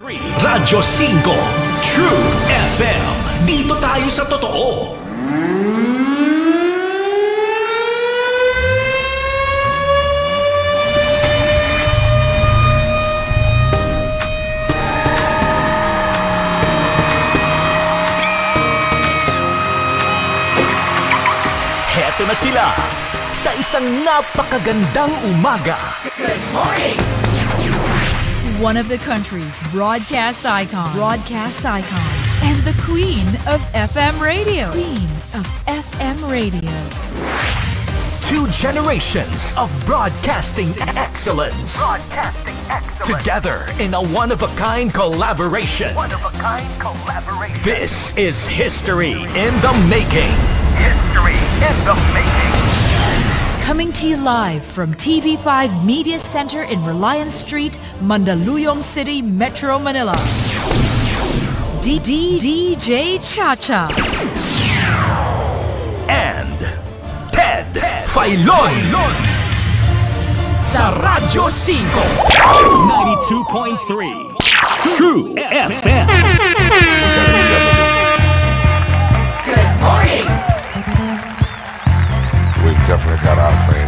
Radyo 5, True FM. Dito tayo sa totoo. Heto na sila sa isang napakagandang umaga. One of the country's broadcast icons. Broadcast icons. And the queen of FM radio. Queen of FM radio. Two generations of broadcasting excellence. Broadcasting excellence. Together in a one-of-a-kind collaboration. One of a kind collaboration. This is history in the making. Coming to you live from TV5 Media Center in Reliance Street, Mandaluyong City, Metro Manila. D D DJ Chacha. And Ted, Failon. Sa Radyo 5. 92.3. True FM. got our friends.